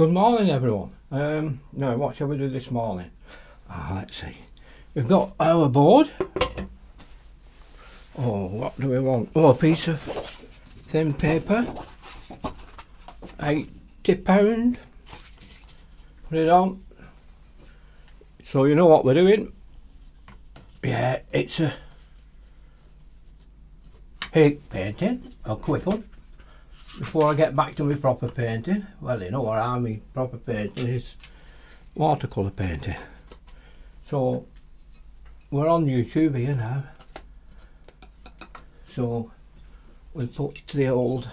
Good morning, everyone. Um, now, what shall we do this morning? Ah, let's see. We've got our board. Oh, what do we want? Oh, a piece of thin paper. Eighty pound. Put it on. So you know what we're doing. Yeah, it's a pig painting, a quick one. Before I get back to my proper painting, well, you know what I mean, proper painting is watercolour painting. So, we're on YouTube here now. So, we put the old,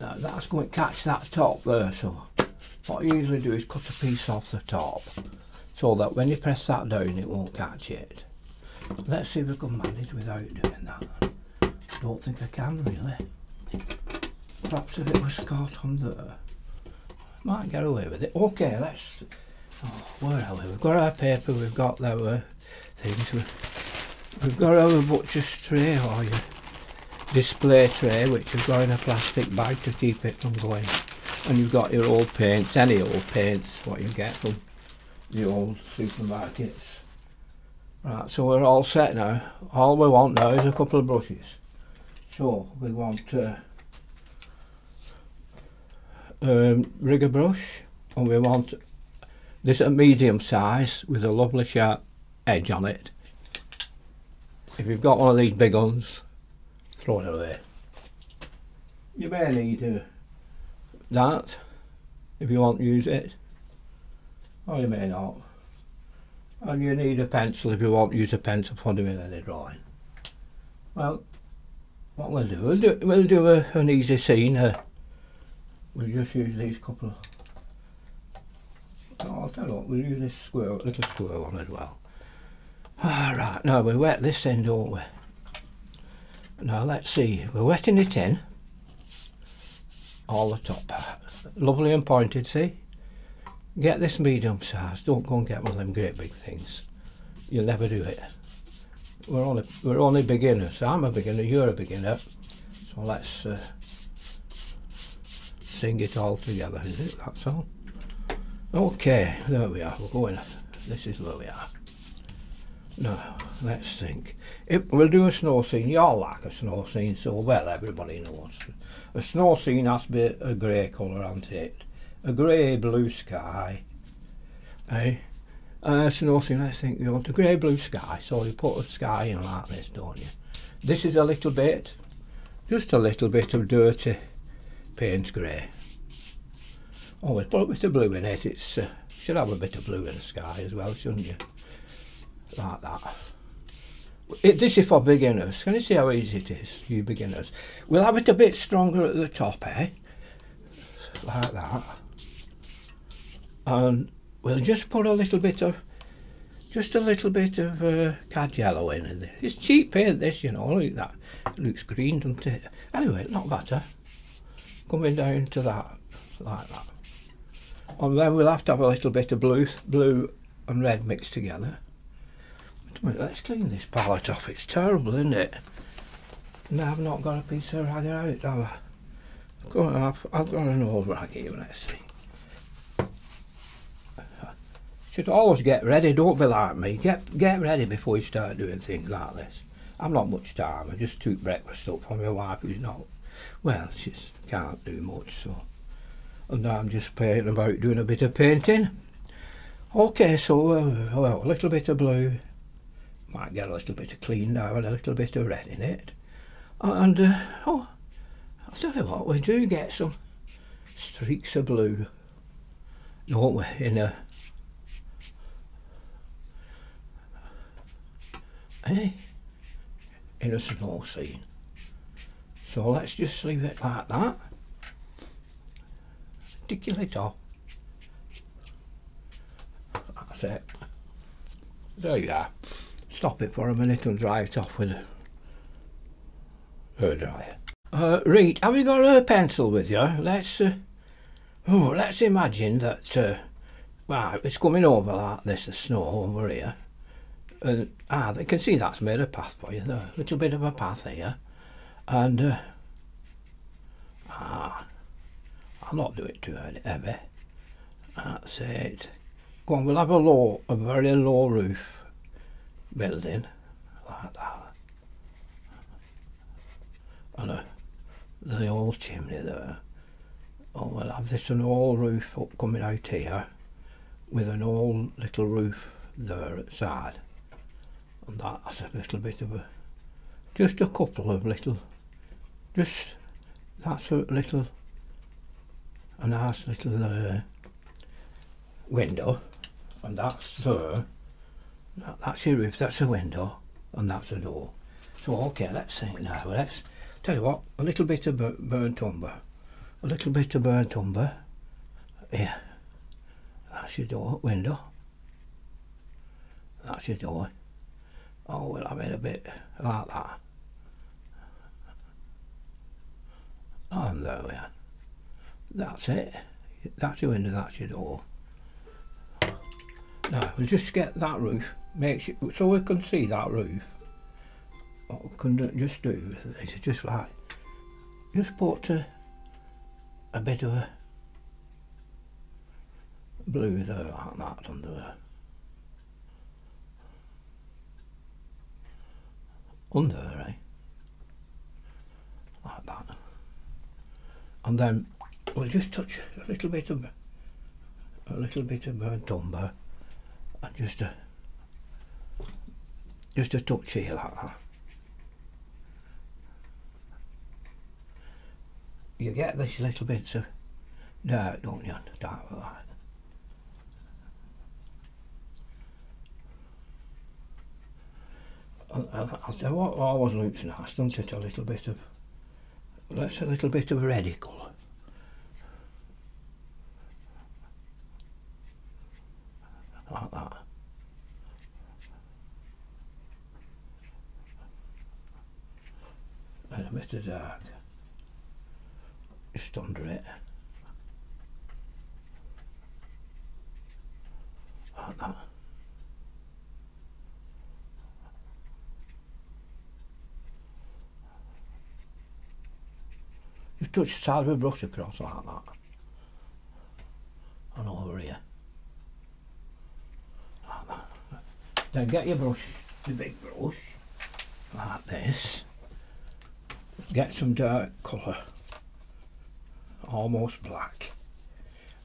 now that's going to catch that top there, so what I usually do is cut a piece off the top so that when you press that down it won't catch it. Let's see if we can manage without doing that. Don't think I can really. Perhaps if it was caught on there, might get away with it. Okay, let's. Oh, where are we? We've got our paper, we've got our uh, things. We've got our butcher's tray or your display tray, which you've got in a plastic bag to keep it from going. And you've got your old paints, any old paints, what you get from the old supermarkets. Right, so we're all set now. All we want now is a couple of brushes. So we want uh, um, rigger brush and we want this a medium size with a lovely sharp edge on it. If you've got one of these big ones, throw it away. You may need uh, that if you want to use it, or you may not. And you need a pencil if you want to use a pencil for doing any drawing. Well, what we'll do, we'll do, we'll do a, an easy scene. Uh, we'll just use these couple. Oh, I'll tell you what, we'll use this square, little square one as well. Alright, now we wet this in, don't we? Now let's see, we're wetting it in. All the top part. Lovely and pointed, see? Get this medium size, don't go and get one of them great big things. You'll never do it. We're only, we're only beginners. I'm a beginner, you're a beginner. So let's uh, sing it all together, is it? That's all. Okay, there we are. We're going. This is where we are. Now, let's think. If we'll do a snow scene. You all like a snow scene so well, everybody knows. A snow scene has to be a grey colour, hasn't it? A grey blue sky. Eh? Uh, snow scene, let's think you want a grey blue sky, so you put a sky in like this, don't you? This is a little bit, just a little bit of dirty Payne's grey. Oh, we put a bit of blue in it. It's uh, should have a bit of blue in the sky as well, shouldn't you? Like that. It, this is for beginners. Can you see how easy it is, you beginners? We'll have it a bit stronger at the top, eh? Like that. And we'll just put a little bit of, just a little bit of uh, cad yellow in it. It's cheap paint, this, you know. At that. It looks green, doesn't it? Anyway, not better. Coming down to that, like that. And then we'll have to have a little bit of blue, blue and red mixed together. Let's clean this palette off. It's terrible, isn't it? And I've not got a piece of rag out, have I? I've got, I've, I've got an old rag here, let's see. Should always get ready, don't be like me. Get get ready before you start doing things like this. I'm not much time, I just took breakfast up for my wife who's not, well, she can't do much, so and now I'm just painting about doing a bit of painting. Okay, so uh, well, a little bit of blue, might get a little bit of clean now and a little bit of red in it. And, uh, oh, I'll tell you what, we do get some streaks of blue, don't we, in a, eh, in a snow scene. So let's just leave it like that your lid off. That's it. There you are. Stop it for a minute and dry it off with a dryer. Uh, Reed, have you got a pencil with you? Let's, uh, oh, let's imagine that, uh, well, it's coming over like this, the snow over here. And, ah, they can see that's made a path for you. A little bit of a path here. And, uh, ah, I'll not do it too early, heavy. That's it. Go on, we'll have a low, a very low roof building like that. And a, the old chimney there. Oh, we'll have this an old roof up coming out here with an old little roof there at side. And that's a little bit of a, just a couple of little, just, that's a little, a nice little uh, window and that's there. That, that's your roof, that's a window, and that's a door. So, okay, let's think now. Let's tell you what, a little bit of burnt umber. A little bit of burnt umber. yeah That's your door, window. That's your door. Oh, well, I made a bit like that. And there we are. That's it. That's your window, that's your door. Now we'll just get that roof, make sure, so we can see that roof. What we can just do is just like, just put a, a bit of a blue there like that under there. Under, eh? Like that. And then we'll just touch a little bit of a little bit of burnt umber and just a just a touch here like that. You get this little bits of dark, don't you? Dark like that. I'll tell you what always looks nice, doesn't it? A little bit of, that's a little bit of reddy colour. Like that. And a bit of dark. Just under it. Like that. Touch the side of a brush across like that. And over here. Like that. Then get your brush, the big brush, like this. Get some dark colour, almost black.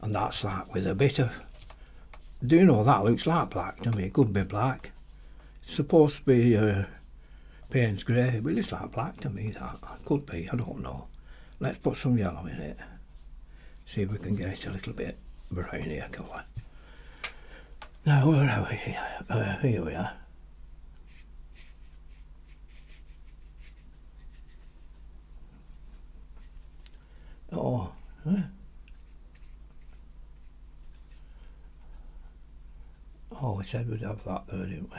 And that's like with a bit of, do you know that looks like black to me, it could be black. It's supposed to be uh, Payne's grey, but it's like black to me that, could be, I don't know. Let's put some yellow in it. See if we can get it a little bit brownier colour. Now where are we? Uh, here we are. Oh, huh? Oh, we said we'd have that there, didn't we?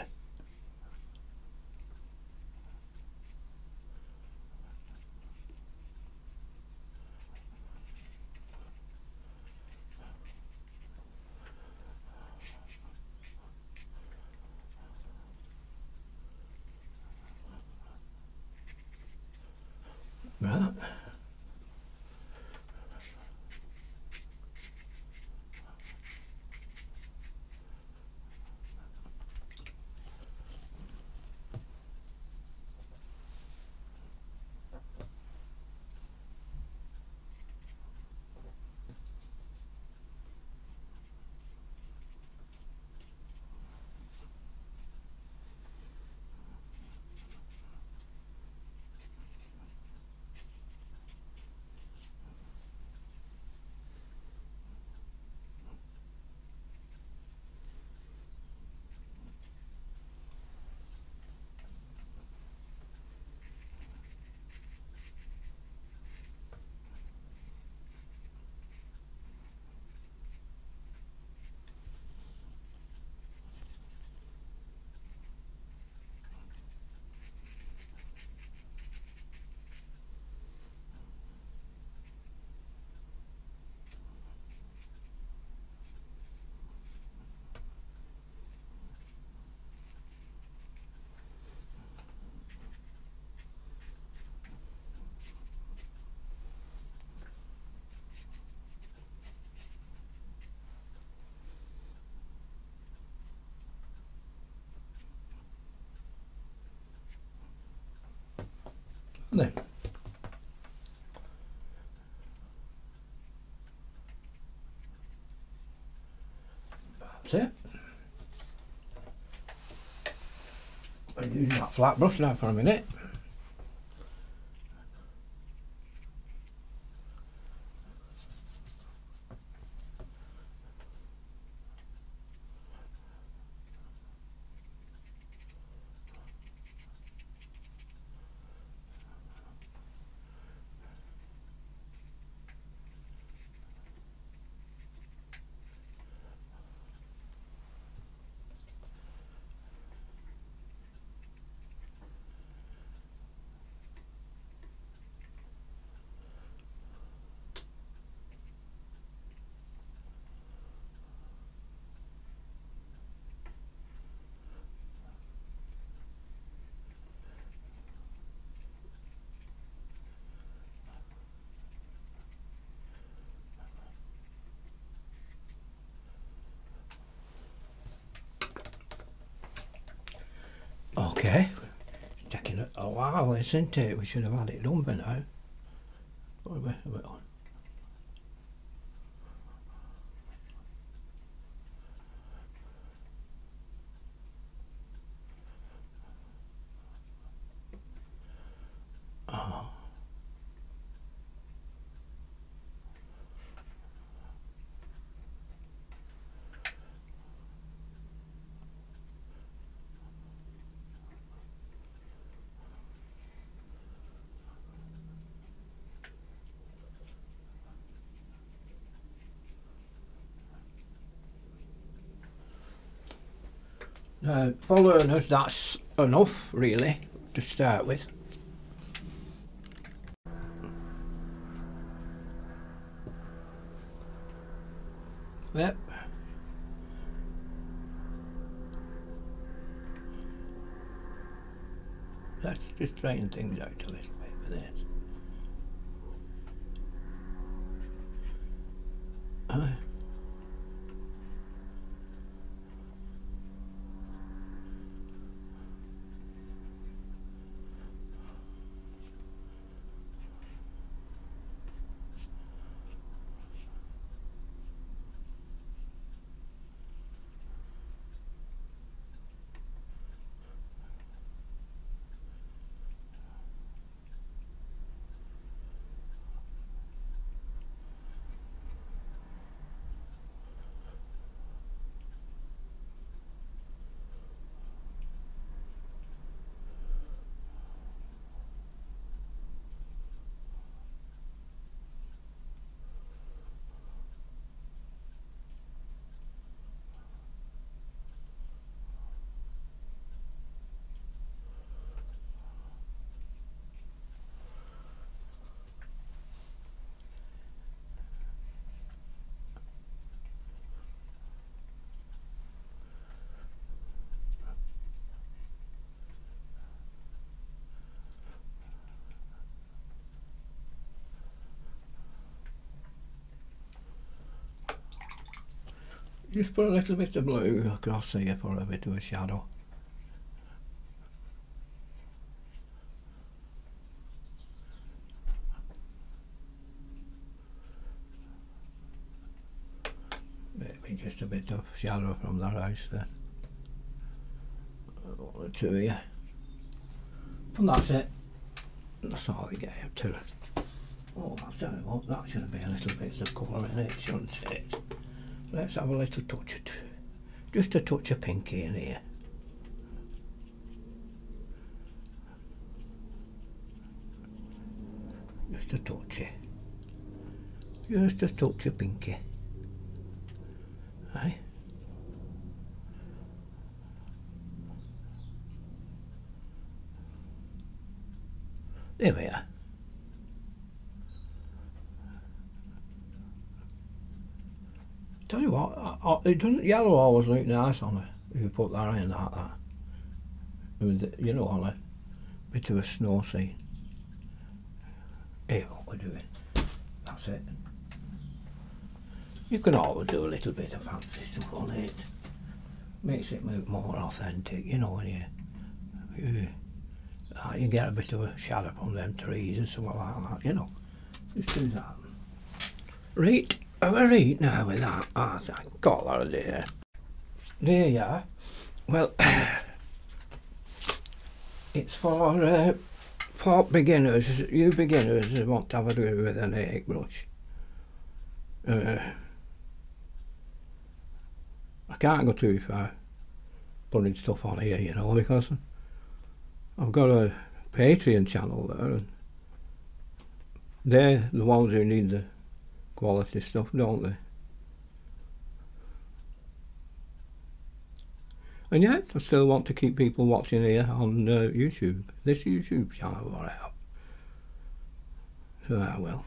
Right. Then that's it. I'll use that flat brush now for a minute. Okay. Taking while, isn't it? We should have had it done by now. Uh, For learners, that's enough, really, to start with. Yep. Let's just straighten things out a little bit with this. Uh, Just put a little bit of blue across here for a bit of a shadow. Maybe just a bit of shadow from that house there. One two here. And that's it. That's all we get up to. Oh, I'll tell you what, that should be a little bit of colour in it, shouldn't it? Let's have a little touch of, just a touch of pinky in here. Just a touch. Just a touch of pinky. Aye. There we are. Tell you what, I, I, it doesn't yellow always look nice on it if you put that in like that. With you know on a bit of a snow scene. Here what we're doing. That's it. You can always do a little bit of fancy stuff on it. Makes it look more authentic, you know, when you, you uh, you get a bit of a shadow from them trees and something like that, you know. Just do that. Right, read now with that. Oh, thank God, there. There you are. Well, it's for uh, beginners, you beginners who want to have a do with an hake brush. Uh, I can't go too far putting stuff on here, you know, because I've got a Patreon channel there and they're the ones who need the quality stuff, don't they? And yet, I still want to keep people watching here on uh, YouTube, this YouTube channel I. So, ah, well.